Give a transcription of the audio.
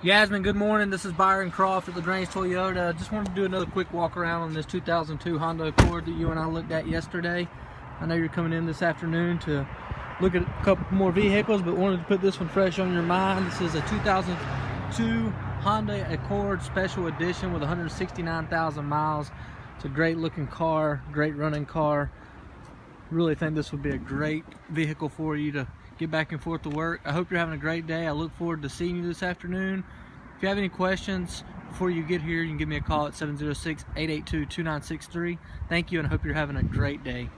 Yasmin, good morning. This is Byron Croft at LaGrange Toyota. Just wanted to do another quick walk around on this 2002 Honda Accord that you and I looked at yesterday. I know you're coming in this afternoon to look at a couple more vehicles, but wanted to put this one fresh on your mind. This is a 2002 Honda Accord Special Edition with 169,000 miles. It's a great looking car, great running car. Really think this would be a great vehicle for you to get back and forth to work. I hope you're having a great day. I look forward to seeing you this afternoon. If you have any questions before you get here, you can give me a call at 706-882-2963. Thank you and I hope you're having a great day.